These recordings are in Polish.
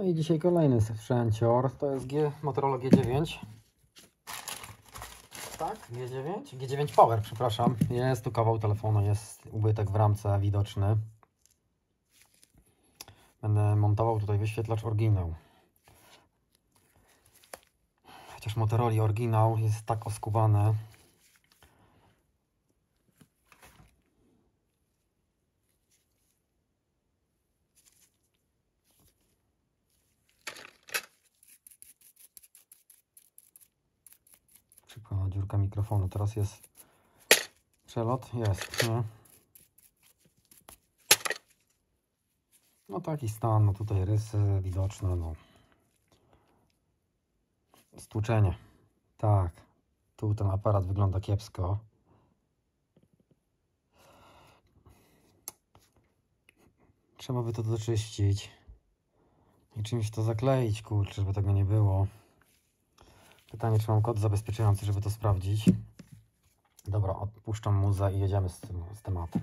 No i dzisiaj kolejny sprzęcior. To jest G Motorola G9. Tak? G9? G9 Power, przepraszam. Jest tu kawał telefonu, jest ubytek w ramce widoczny. Będę montował tutaj wyświetlacz oryginał. Chociaż Motorola oryginał jest tak oskubany. Mikrofonu. Teraz jest przelot? Jest, nie? No taki stan, no tutaj rysy widoczne, no. Stłuczenie. Tak. Tu ten aparat wygląda kiepsko. Trzeba by to doczyścić. I czymś to zakleić, kurczę, żeby tego nie było. Pytanie, czy mam kod zabezpieczający, żeby to sprawdzić. Dobra, odpuszczam muzę i jedziemy z, tym, z tematem.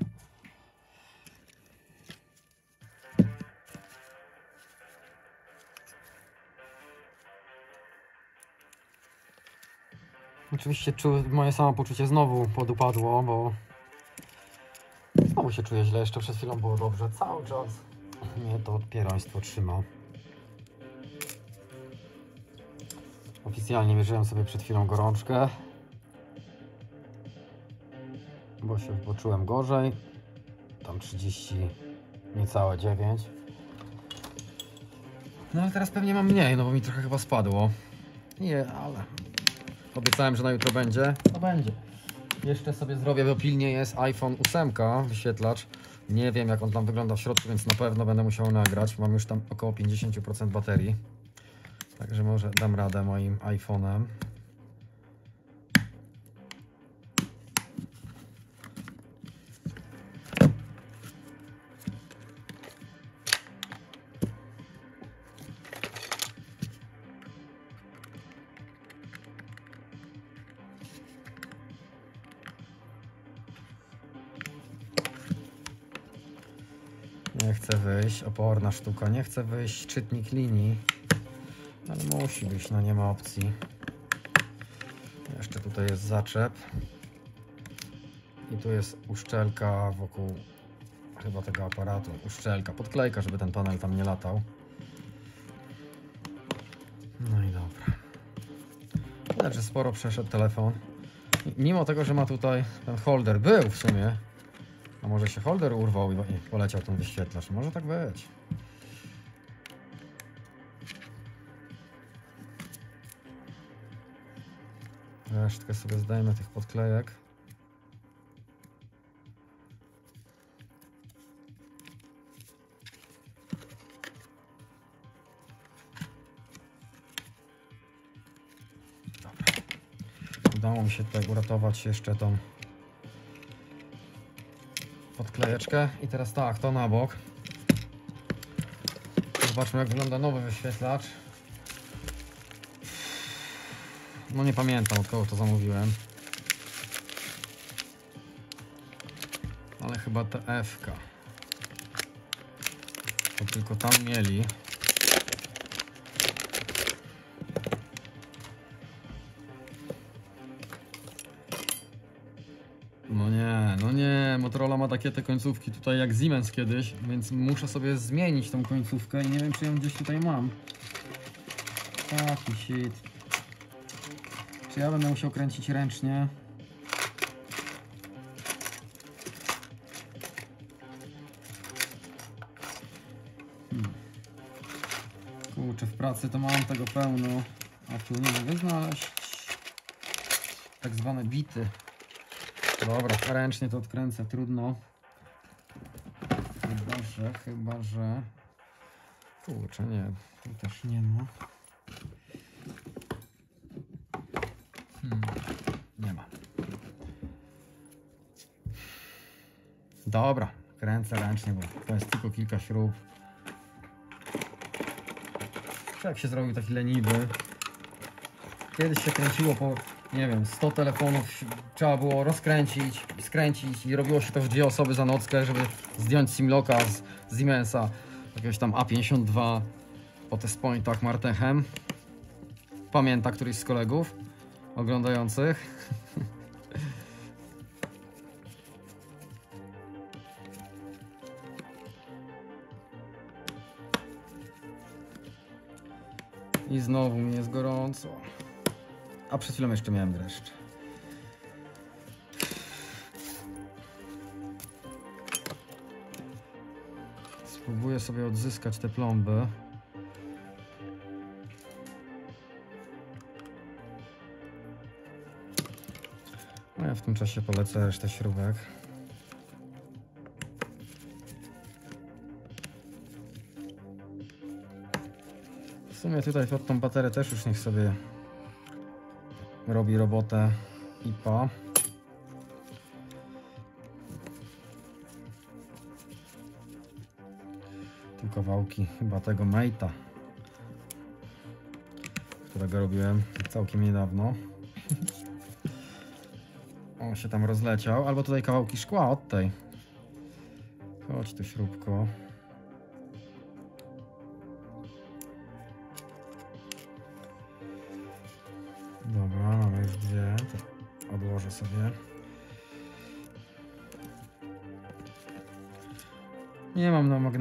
Oczywiście moje samopoczucie znowu podupadło, bo znowu się czuję źle. Jeszcze przed chwilą było dobrze. Cały czas mnie to odpieraństwo trzyma. Oficjalnie mierzyłem sobie przed chwilą gorączkę, bo się poczułem gorzej. Tam 30, niecałe 9. No ale teraz pewnie mam mniej, no bo mi trochę chyba spadło. Nie, ale obiecałem, że na jutro będzie. To będzie. Jeszcze sobie zrobię, bo pilnie jest iPhone 8 wyświetlacz. Nie wiem jak on tam wygląda w środku, więc na pewno będę musiał nagrać. Mam już tam około 50% baterii. Także może dam radę moim iPhone'em. Nie chce wyjść, oporna sztuka, nie chce wyjść czytnik linii. Musi być, no nie ma opcji. Jeszcze tutaj jest zaczep. I tu jest uszczelka wokół chyba tego aparatu. Uszczelka, podklejka, żeby ten panel tam nie latał. No i dobra. Widać, że sporo przeszedł telefon. Mimo tego, że ma tutaj ten holder, był w sumie. A może się holder urwał i poleciał ten wyświetlacz. Może tak być. Resztkę sobie zdajemy tych podklejek. Dobra. Udało mi się tutaj uratować jeszcze tą podklejeczkę. I teraz tak, to na bok. Zobaczmy jak wygląda nowy wyświetlacz. No nie pamiętam od kogo to zamówiłem. Ale chyba TF. -ka. To tylko tam mieli. No nie, no nie, Motorola ma takie te końcówki tutaj jak Siemens kiedyś, więc muszę sobie zmienić tą końcówkę i nie wiem czy ją gdzieś tutaj mam. Taki shit. Czy ja będę musiał kręcić ręcznie? Hmm. Kurczę, w pracy to mam tego pełno, a tu nie mogę znaleźć tak zwane bity. Dobra, ręcznie to odkręcę, trudno. Chyba, że, chyba, że... Kurczę, nie, tu też nie ma. Hmm, nie ma. Dobra, kręcę ręcznie, bo to jest tylko kilka śrub. Jak się zrobił taki leniwy. Kiedyś się kręciło po, nie wiem, 100 telefonów. Trzeba było rozkręcić, skręcić i robiło się to w dwie osoby za nockę, żeby zdjąć simlocka z, Siemensa, jakiegoś tam A52. po test pointach Martechem. Pamięta któryś z kolegów oglądających. I znowu mi jest gorąco. A przed chwilą jeszcze miałem dreszcz. Spróbuję sobie odzyskać te plomby. No ja w tym czasie polecę resztę śrubek. Sumie tutaj pod tą baterię też już niech sobie robi robotę IPA. Tu kawałki chyba tego Mate'a, którego robiłem całkiem niedawno. On się tam rozleciał, albo tutaj kawałki szkła od tej. Chodź tu śrubko.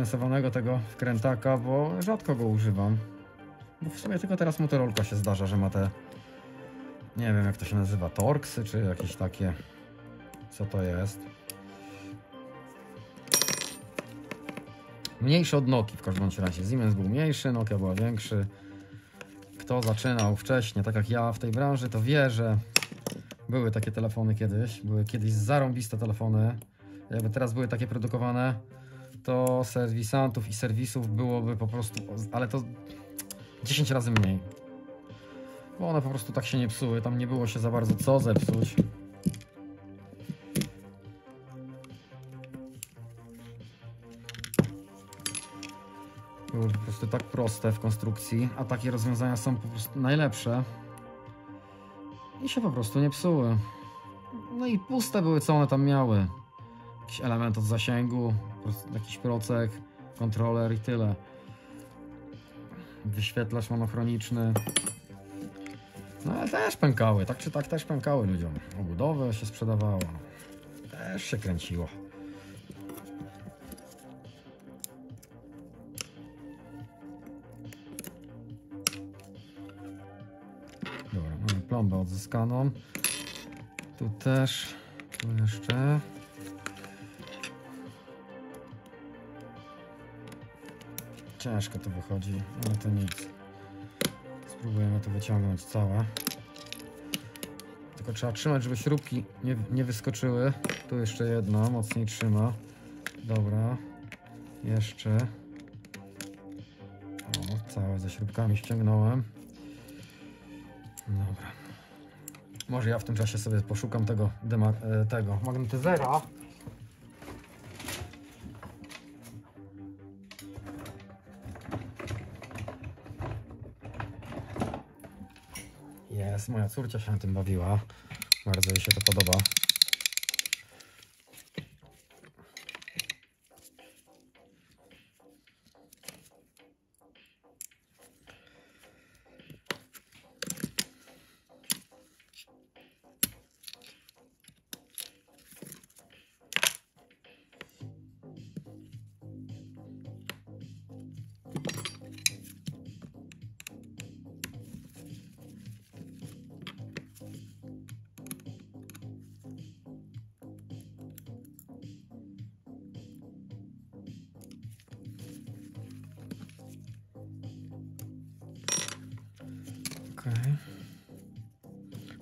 Mam namagnesowanego tego wkrętaka, bo rzadko go używam. Bo w sumie tylko teraz Motorola się zdarza, że ma te nie wiem jak to się nazywa, Torksy czy jakieś takie co to jest. Mniejszy od Noki w każdym razie. Siemens był mniejszy, Nokia była większy. Kto zaczynał wcześniej, tak jak ja w tej branży, to wie, że były takie telefony kiedyś. Były kiedyś zarąbiste telefony. Jakby teraz były takie produkowane, to serwisantów i serwisów byłoby po prostu, ale to 10 razy mniej. Bo one po prostu tak się nie psuły, tam nie było się za bardzo co zepsuć. Były po prostu tak proste w konstrukcji, a takie rozwiązania są po prostu najlepsze. I się po prostu nie psuły. No i puste były, co one tam miały. Jakiś element od zasięgu, jakiś procek, kontroler i tyle. Wyświetlacz monochroniczny. No ale też pękały, tak czy tak też pękały ludziom. Obudowę się sprzedawało. Też się kręciło. Dobra, mamy plombę odzyskaną. Tu też. Tu jeszcze. Ciężko to wychodzi, ale to nic. Spróbujemy to wyciągnąć całe. Tylko trzeba trzymać, żeby śrubki nie, nie wyskoczyły. Tu jeszcze jedno, mocniej trzyma. Dobra. Jeszcze. O, całe ze śrubkami ściągnąłem. Dobra. Może ja w tym czasie sobie poszukam tego, e, tego magnetyzera. Córcia się na tym bawiła. Bardzo jej się to podoba.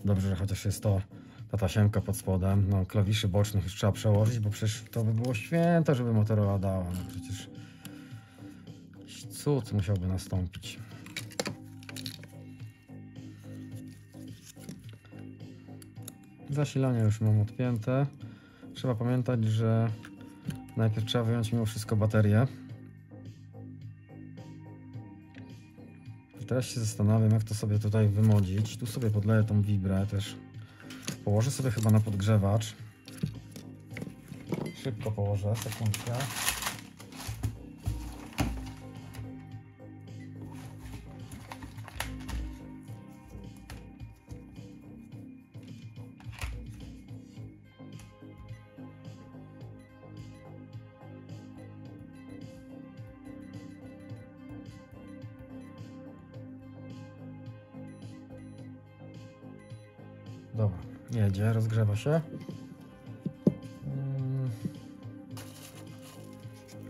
Dobrze, że chociaż jest to ta tasiemka pod spodem. No, klawiszy bocznych już trzeba przełożyć, bo przecież to by było święto, żeby Motorola dała. No przecież cud musiałby nastąpić. Zasilanie już mam odpięte. Trzeba pamiętać, że najpierw trzeba wyjąć mimo wszystko baterię. Teraz się zastanawiam, jak to sobie tutaj wymodzić. Tu sobie podleję tą wibrę też. Położę sobie chyba na podgrzewacz. Szybko położę, sekundkę. Jedzie, rozgrzewa się. Mm.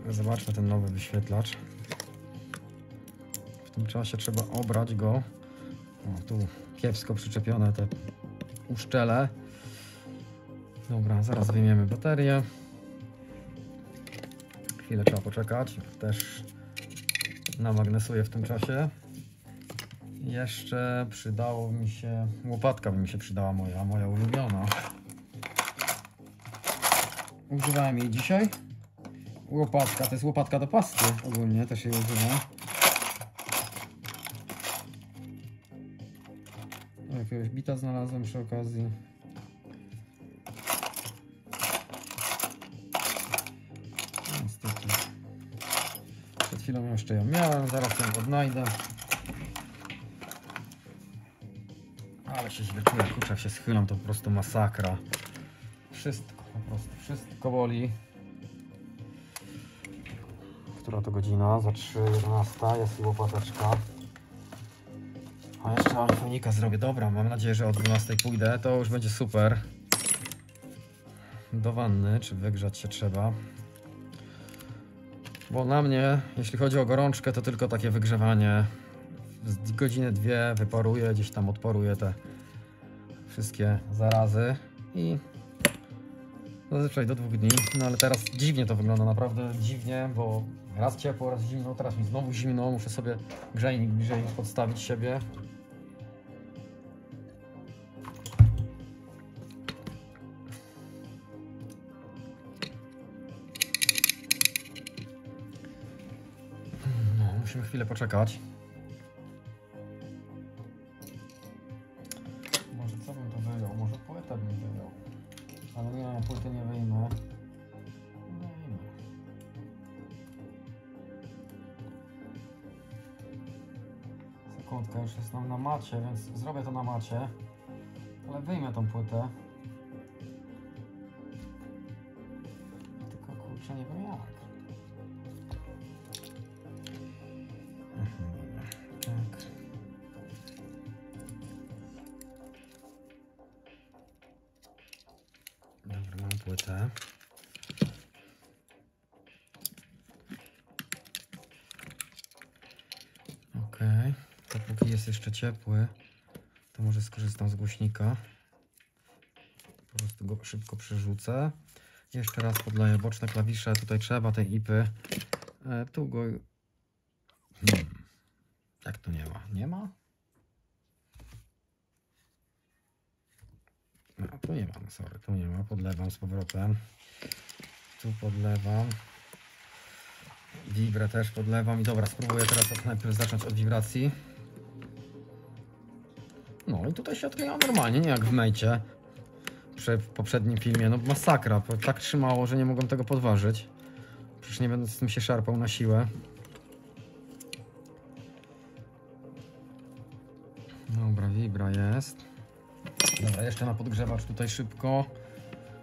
Zobaczmy ten nowy wyświetlacz. W tym czasie trzeba obrać go. O, tu kiepsko przyczepione te uszczele. Dobra, zaraz wyjmiemy baterię. Chwilę trzeba poczekać. Też namagnesuję w tym czasie. Jeszcze przydało mi się, łopatka by mi się przydała moja, moja ulubiona. Używałem jej dzisiaj. Łopatka, to jest łopatka do pasty ogólnie, też jej używam. Jakiegoś bita znalazłem przy okazji. Niestety. Przed chwilą jeszcze ją miałem, zaraz ją odnajdę. Ale się źle czuję, kurczę, się schylam, to po prostu masakra. Wszystko, po prostu wszystko boli. Która to godzina? Za 3.11 jest i łopateczka. A jeszcze iPhone'ika zrobię. Dobra, mam nadzieję, że o 12 pójdę. To już będzie super. Do wanny, czy wygrzać się trzeba. Bo na mnie, jeśli chodzi o gorączkę, to tylko takie wygrzewanie. Z godziny dwie wyparuję, gdzieś tam odparuję te wszystkie zarazy i zazwyczaj do dwóch dni. No ale teraz dziwnie to wygląda, naprawdę dziwnie, bo raz ciepło, raz zimno, teraz mi znowu zimno, muszę sobie grzejnik bliżej podstawić siebie. No, musimy chwilę poczekać. Macie, więc zrobię to na macie. Ale wyjmę tą płytę. Ciepły, to może skorzystam z głośnika. Po prostu go szybko przerzucę. Jeszcze raz podleję boczne klawisze. Tutaj trzeba tej ipy. E, tu go. Hmm. Jak tu nie ma? Nie ma? No, tu nie mam, sorry, tu nie ma. Podlewam z powrotem. Tu podlewam. Wibrę też podlewam. I dobra, spróbuję teraz najpierw zacząć od wibracji. No i tutaj się odkryła normalnie, nie jak w mejcie. Przy w poprzednim filmie. No masakra, tak trzymało, że nie mogłem tego podważyć. Przecież nie będę z tym się szarpał na siłę. Dobra, wibra jest. Dobra, jeszcze na podgrzewacz tutaj szybko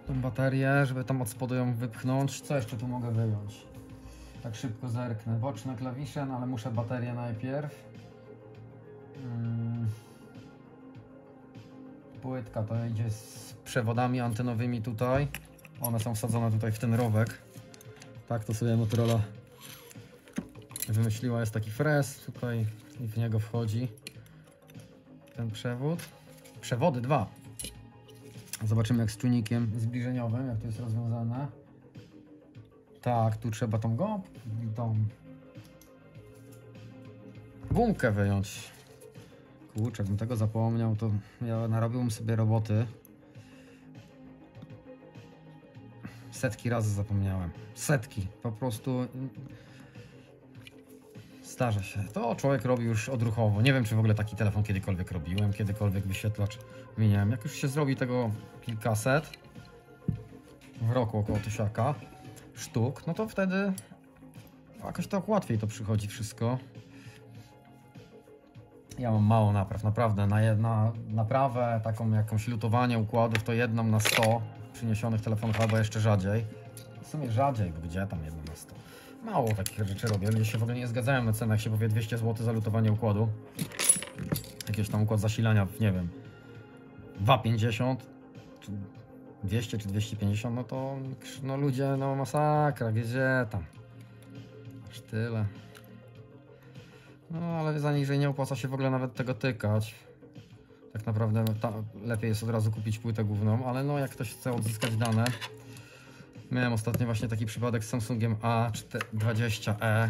tą baterię, żeby tam od spodu ją wypchnąć. Co jeszcze tu mogę wyjąć? Tak szybko zerknę. Boczne klawisze, no ale muszę baterię najpierw. Mm. Płytka to idzie z przewodami antenowymi tutaj. One są wsadzone tutaj w ten rowek. Tak to sobie Motorola wymyśliła. Jest taki fres tutaj i w niego wchodzi ten przewód. Przewody dwa. Zobaczymy jak z czujnikiem zbliżeniowym, jak to jest rozwiązane. Tak, tu trzeba tą gąbkę, tą gumkę wyjąć. Kurczę, tego zapomniał, to ja narobiłbym sobie roboty. Setki razy zapomniałem. Setki, po prostu Zdarza się. To człowiek robi już odruchowo. Nie wiem, czy w ogóle taki telefon kiedykolwiek robiłem, kiedykolwiek wyświetlacz wymieniałem. Jak już się zrobi tego kilkaset w roku około tysiaka sztuk, no to wtedy jakoś tak łatwiej to przychodzi wszystko. Ja mam mało napraw, naprawdę. Na jedna naprawę, taką jakąś lutowanie układów, to jedną na 100 przyniesionych telefonów, albo jeszcze rzadziej. W sumie rzadziej, bo gdzie tam jedną na 100? Mało takich rzeczy robię. Ludzie się w ogóle nie zgadzają na jak się powie 200 zł za lutowanie układu. Jakiś tam układ zasilania, nie wiem, 250 czy 200 czy 250, no to no ludzie, no masakra, gdzie tam? Aż tyle. No ale za niżej nie opłaca się w ogóle nawet tego tykać. Tak naprawdę no, lepiej jest od razu kupić płytę główną, ale no jak ktoś chce odzyskać dane. Miałem ostatnio właśnie taki przypadek z Samsungiem A20e.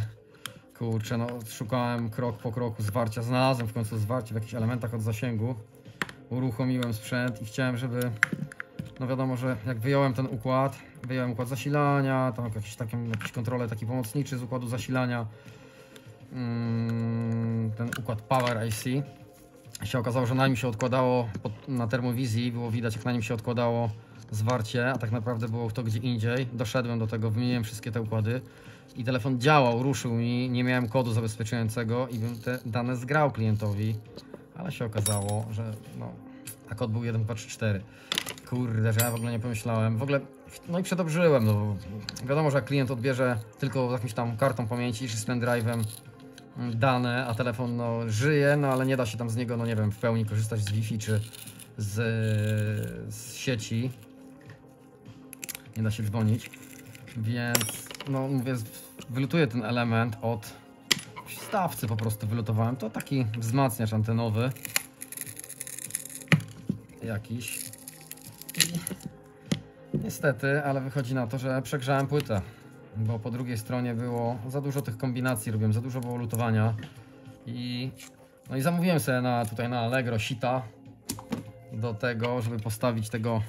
Kurczę, no szukałem krok po kroku zwarcia, znalazłem w końcu zwarcie w jakichś elementach od zasięgu. Uruchomiłem sprzęt i chciałem, żeby no wiadomo, że jak wyjąłem ten układ, wyjąłem układ zasilania, tam jakieś, takie, jakieś kontrole taki pomocniczy z układu zasilania, ten układ Power IC, się okazało, że na nim się odkładało na termowizji, było widać jak na nim się odkładało zwarcie, a tak naprawdę było to gdzie indziej. Doszedłem do tego, wymieniłem wszystkie te układy i telefon działał, ruszył mi, nie miałem kodu zabezpieczającego i bym te dane zgrał klientowi, ale się okazało, że no, a kod był 1234. Kurde, że ja w ogóle nie pomyślałem. W ogóle, no i przedobrzyłem, no wiadomo, że klient odbierze tylko jakimś tam kartą pamięci czy z pendrive'em dane, a telefon no żyje, no ale nie da się tam z niego, no nie wiem, w pełni korzystać z Wi-Fi czy z, z sieci. Nie da się dzwonić, więc no mówię, wylutuję ten element od stawcy po prostu wylutowałem. To taki wzmacniacz antenowy jakiś. Niestety, ale wychodzi na to, że przegrzałem płytę, bo po drugiej stronie było za dużo tych kombinacji, robiłem za dużo było lutowania i no i zamówiłem sobie na, tutaj na Allegro sita do tego, żeby postawić tego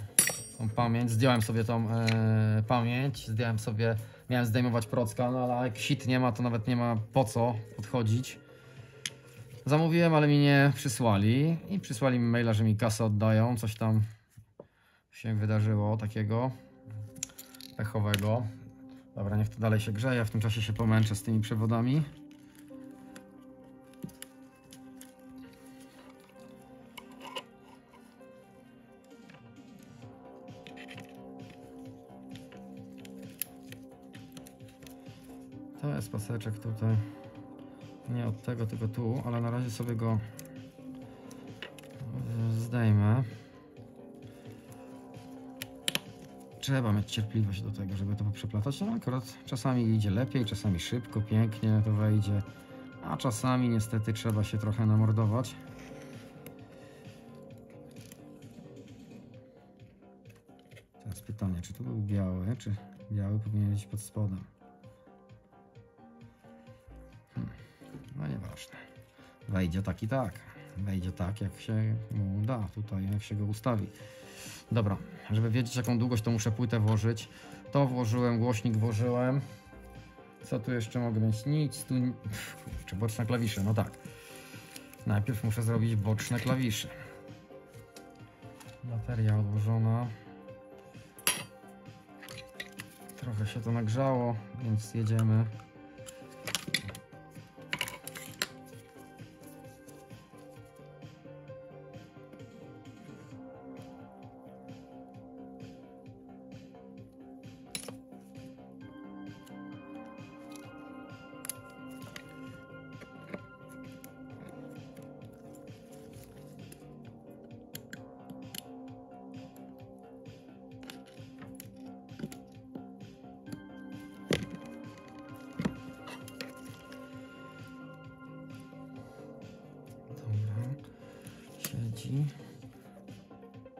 tą pamięć. Zdjąłem sobie tą e, pamięć, zdjąłem sobie, miałem zdejmować procka, no ale jak sit nie ma, to nawet nie ma po co podchodzić. Zamówiłem, ale mi nie przysłali i przysłali mi maila, że mi kasę oddają. Coś tam się wydarzyło takiego pechowego. Dobra, niech to dalej się grzeje, w tym czasie się pomęczę z tymi przewodami. To jest paseczek tutaj. Nie od tego, tylko tu, ale na razie sobie go e, zdejmę. Trzeba mieć cierpliwość do tego, żeby to przeplatać. No akurat czasami idzie lepiej, czasami szybko, pięknie to wejdzie, a czasami niestety trzeba się trochę namordować. Teraz pytanie, czy to był biały, czy biały powinien być pod spodem? No nieważne. Wejdzie tak i tak. Wejdzie tak, jak się mu da tutaj, jak się go ustawi. Dobra, żeby wiedzieć jaką długość to muszę płytę włożyć. To włożyłem, głośnik włożyłem. Co tu jeszcze mogę mieć? Nic tu... Czy boczne klawisze? No tak. Najpierw muszę zrobić boczne klawisze. Bateria odłożona. Trochę się to nagrzało, więc jedziemy.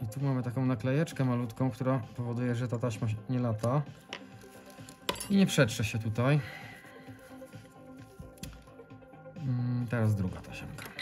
I tu mamy taką naklejeczkę malutką, która powoduje, że ta taśma nie lata. I nie przetrze się tutaj. Mm, teraz druga tasiemka.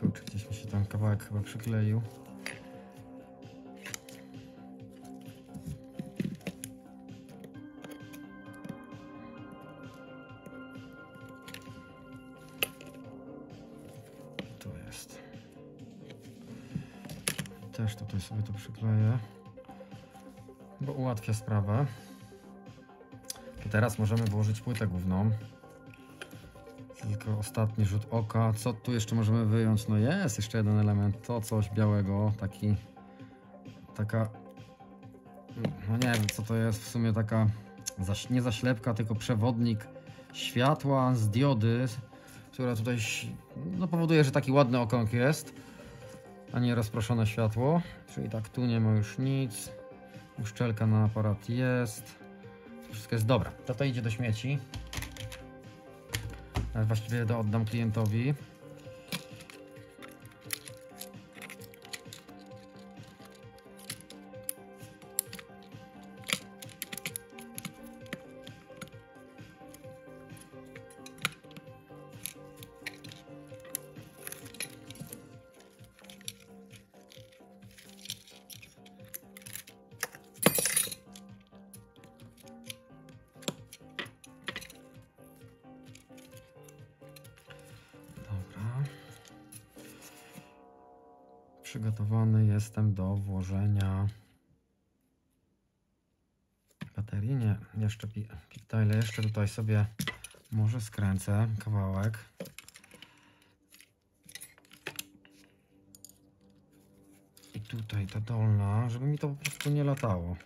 Kurczę, gdzieś mi się tam kawałek chyba przykleił. Tu jest. Też tutaj sobie to przykleję, bo ułatwia sprawę. Teraz możemy włożyć płytę główną. Ostatni rzut oka. Co tu jeszcze możemy wyjąć? No jest jeszcze jeden element. To coś białego. Taki... Taka... No nie wiem co to jest. W sumie taka... Nie zaślepka, tylko przewodnik światła z diody, która tutaj no, powoduje, że taki ładny okrąg jest, a nie rozproszone światło. Czyli tak tu nie ma już nic. Uszczelka na aparat jest. Wszystko jest dobra. To to idzie do śmieci. Ale Właściwie to oddam klientowi. Do włożenia baterii. Nie, jeszcze pi- pigtaile. Jeszcze tutaj sobie może skręcę kawałek. I tutaj ta dolna, żeby mi to po prostu nie latało.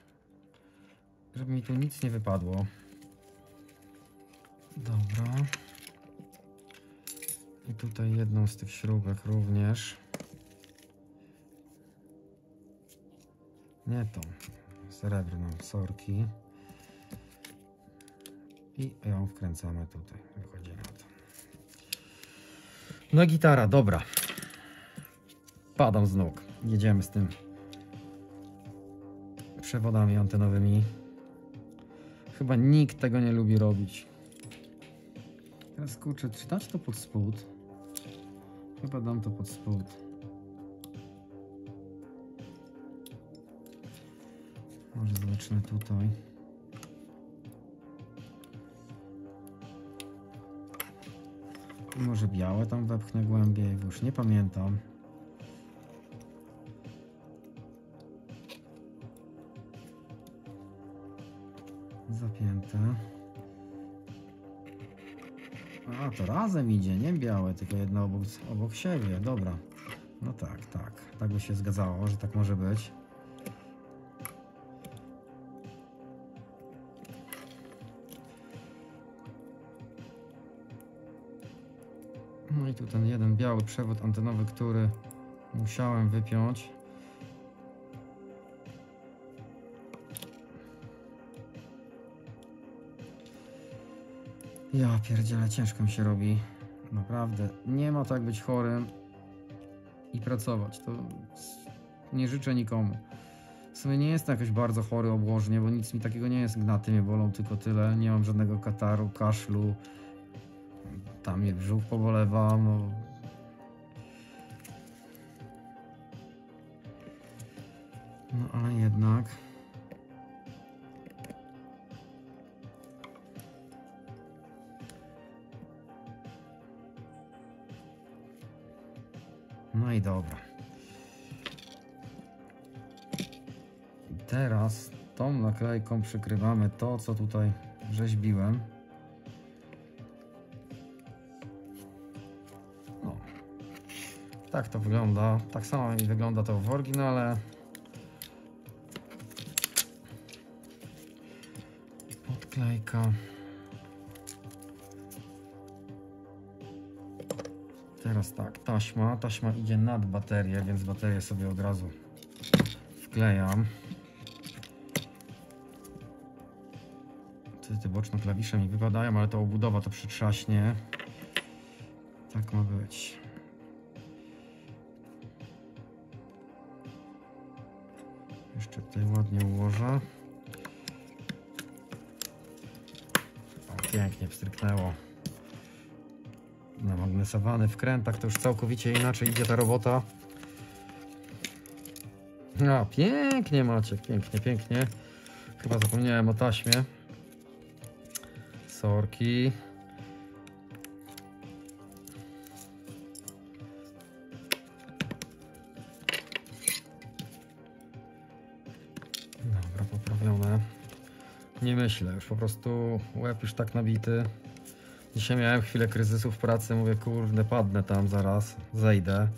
Żeby mi tu nic nie wypadło. Dobra. I tutaj jedną z tych śrubek również. Nie tą, srebrną, sorki. I ją wkręcamy tutaj. Wychodzi na to. No gitara, dobra. Padam z nóg. Jedziemy z tym przewodami antenowymi. Chyba nikt tego nie lubi robić. Teraz kurczę, czy dać to pod spód? Chyba dam to pod spód. Może zacznę tutaj. Może białe tam wepchnę głębiej, już nie pamiętam. Zapięte. A, to razem idzie, nie białe, tylko jedno obok, obok siebie. Dobra. No tak, tak. Tak by się zgadzało, że tak może być. I tu ten jeden biały przewód antenowy, który musiałem wypiąć. Ja pierdzielę, ciężko mi się robi. Naprawdę. Nie ma tak być chorym i pracować. To nie życzę nikomu. W sumie nie jestem jakoś bardzo chory obłożnie, bo nic mi takiego nie jest. Gnaty mnie bolą, tylko tyle. Nie mam żadnego kataru, kaszlu. Tam mnie brzuch pobolewa. No. no ale jednak. No i dobra. Teraz tą naklejką przykrywamy to, co tutaj rzeźbiłem. Tak to wygląda. Tak samo mi wygląda to w oryginale. Podklejka. Teraz tak, taśma. Taśma idzie nad baterię, więc baterię sobie od razu wklejam. Te, boczne klawisze mi wypadają, ale ta obudowa to przytrzaśnie. Tak ma być. Tutaj ładnie ułożę. O, pięknie wstryknęło. Namagnesowany w krętach to już całkowicie inaczej idzie ta robota. No, pięknie macie, pięknie, pięknie. Chyba zapomniałem o taśmie. Sorki. Nie myślę, już po prostu łeb już tak nabity. Dzisiaj miałem chwilę kryzysu w pracy, mówię kurde, padnę tam zaraz, zejdę.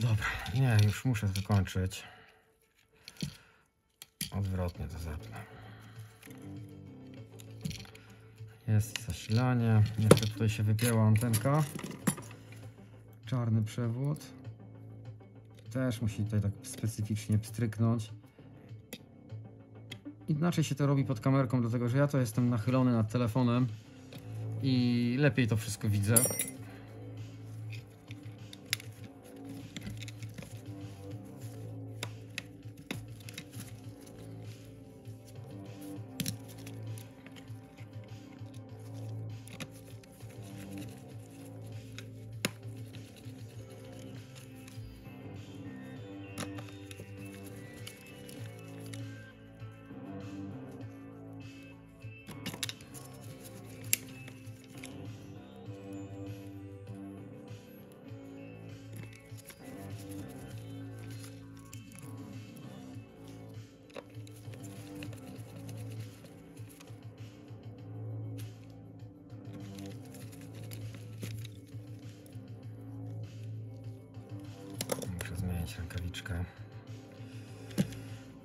Dobra, nie, już muszę wykończyć. Odwrotnie to zepnę. Jest zasilanie. Jeszcze tutaj się wypięła antenka. Czarny przewód. Też musi tutaj tak specyficznie pstryknąć. Inaczej się to robi pod kamerką, dlatego że ja to jestem nachylony nad telefonem i lepiej to wszystko widzę.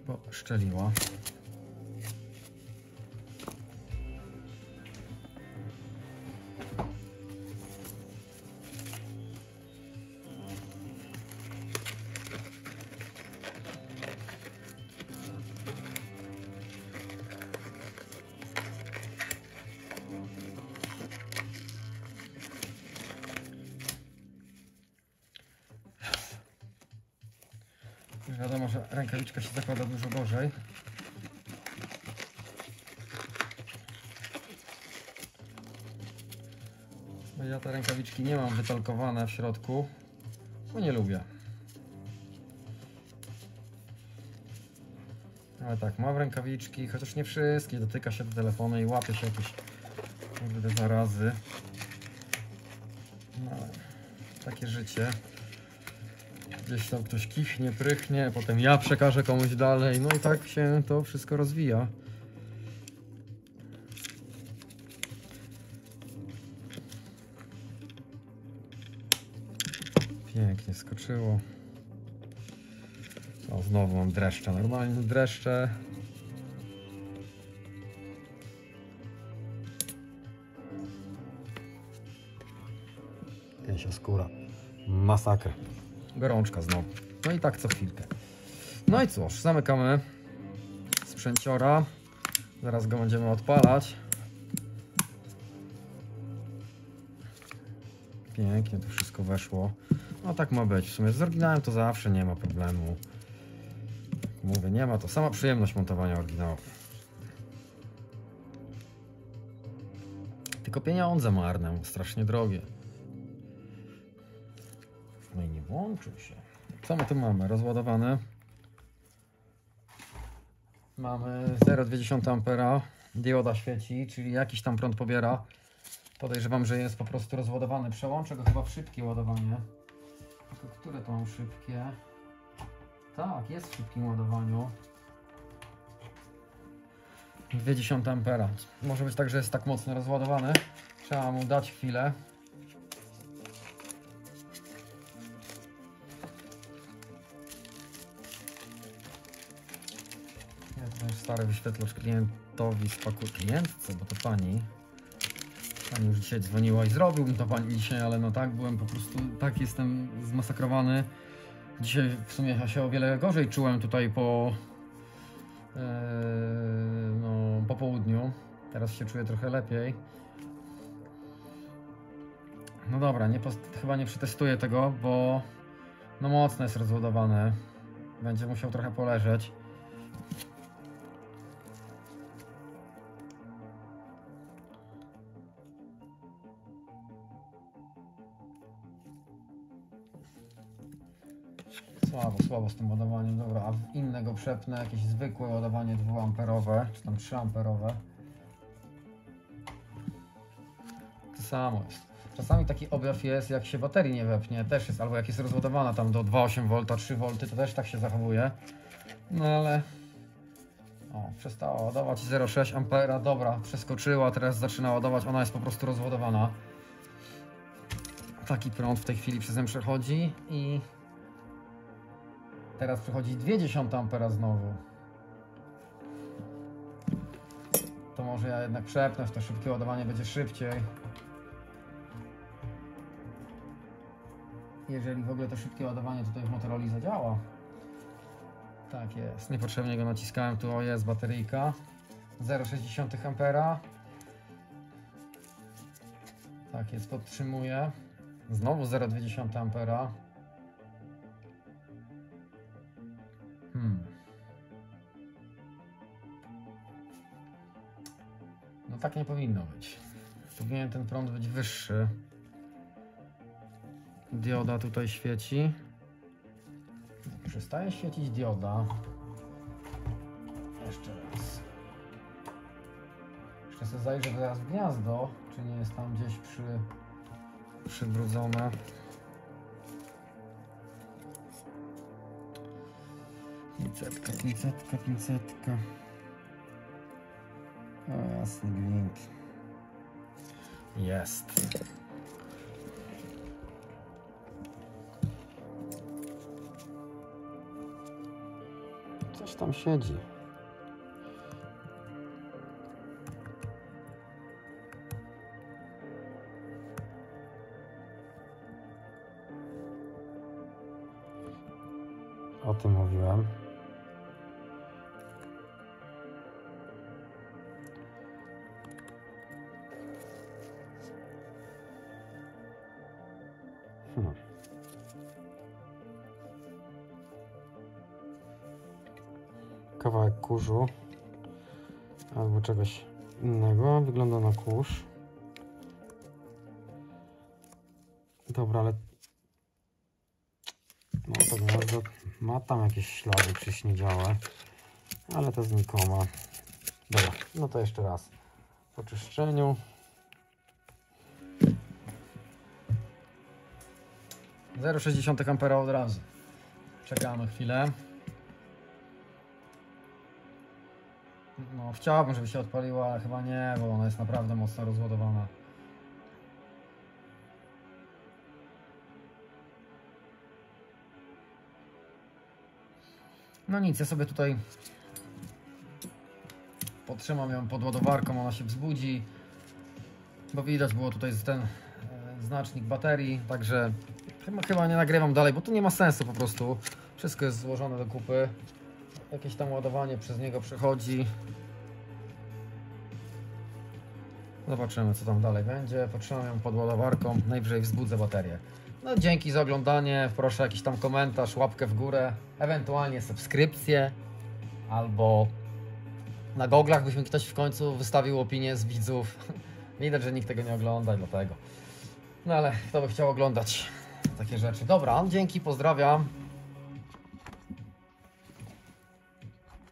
Bo szczeliła. Wiadomo, że rękawiczka się zakłada dużo gorzej. Bo ja te rękawiczki nie mam wytalkowane w środku, bo nie lubię. Ale tak, mam rękawiczki, chociaż nie wszystkie, dotyka się do telefonu i łapie się jakieś kurde zarazy. No, takie życie gdzieś tam ktoś kichnie, prychnie, potem ja przekażę komuś dalej, no i tak się to wszystko rozwija. Pięknie skoczyło. O, znowu mam dreszcze, normalnie dreszcze. Pięsia skóra. Masakra. Gorączka znowu. No i tak co chwilkę. No i cóż, zamykamy sprzęciora. Zaraz go będziemy odpalać. Pięknie to wszystko weszło. No tak ma być. W sumie z oryginałem to zawsze nie ma problemu. Jak Mówię, nie ma to. Sama przyjemność montowania oryginału. Tylko pieniądze marne, strasznie drogie. Się. Co my tu mamy? Rozładowane. Mamy 0,2 A. Dioda świeci, czyli jakiś tam prąd pobiera. Podejrzewam, że jest po prostu rozładowany. Przełączę go chyba w szybkie ładowanie. Tylko które to mam szybkie? Tak, jest w szybkim ładowaniu. 0,2 ampera. Może być tak, że jest tak mocno rozładowany. Trzeba mu dać chwilę. Stary wyświetlacz klientowi spakuję. Klientce, bo to pani. Pani już dzisiaj dzwoniła i zrobił mi to pani dzisiaj, ale no tak, byłem po prostu, tak jestem zmasakrowany. Dzisiaj w sumie ja się o wiele gorzej czułem tutaj po, e, no, po południu. Teraz się czuję trochę lepiej. No dobra, nie chyba nie przetestuję tego, bo no mocno jest rozładowane. Będzie musiał trochę poleżeć. Słabo, słabo z tym ładowaniem. Dobra, a w innego przepnę jakieś zwykłe ładowanie 2 amperowe, czy tam 3 amperowe. To samo jest. Czasami taki objaw jest, jak się baterii nie wepnie, też jest, albo jak jest rozładowana tam do 2,8 V, 3 V, to też tak się zachowuje. No ale... O, przestała ładować 0,6 ampera, dobra, przeskoczyła, teraz zaczyna ładować, ona jest po prostu rozładowana. Taki prąd w tej chwili przeze mnie przechodzi i Teraz przychodzi 0,2 ampera znowu. To może ja jednak przepnę to szybkie ładowanie, będzie szybciej. Jeżeli w ogóle to szybkie ładowanie tutaj w Motorola zadziała. Tak jest. Niepotrzebnie go naciskałem. Tu o jest bateryjka. 0,6 ampera. Tak jest, podtrzymuję. Znowu 0,2 ampera. Tak nie powinno być. Powinien ten prąd być wyższy. Dioda tutaj świeci. Przestaje świecić dioda. Jeszcze raz. Jeszcze sobie zajrzę teraz w gniazdo, czy nie jest tam gdzieś przy, przybrudzone. Pincetka, pincetka, pincetka. Jasny gwint. Jest. Coś tam siedzi. O tym mówiłem. Kurzu albo czegoś innego. Wygląda na kurz. Dobra, ale no to gniazdo ma tam jakieś ślady przyśniedziałe, ale to znikoma. Dobra, no to jeszcze raz po czyszczeniu. 0,6 ampera od razu. Czekamy chwilę. No, chciałbym, żeby się odpaliła, ale chyba nie, bo ona jest naprawdę mocno rozładowana. No nic, ja sobie tutaj podtrzymam ją pod ładowarką, ona się wzbudzi, bo widać było tutaj ten e, znacznik baterii, także chyba, chyba nie nagrywam dalej, bo tu nie ma sensu po prostu. Wszystko jest złożone do kupy. Jakieś tam ładowanie przez niego przechodzi. Zobaczymy co tam dalej będzie. Potrzymam ją pod ładowarką, najwyżej wzbudzę baterię. No dzięki za oglądanie, proszę jakiś tam komentarz, łapkę w górę, ewentualnie subskrypcję albo na goglach byś mi ktoś w końcu wystawił opinię z widzów. Widać, że nikt tego nie ogląda, dlatego. No ale kto by chciał oglądać takie rzeczy. Dobra, dzięki, pozdrawiam.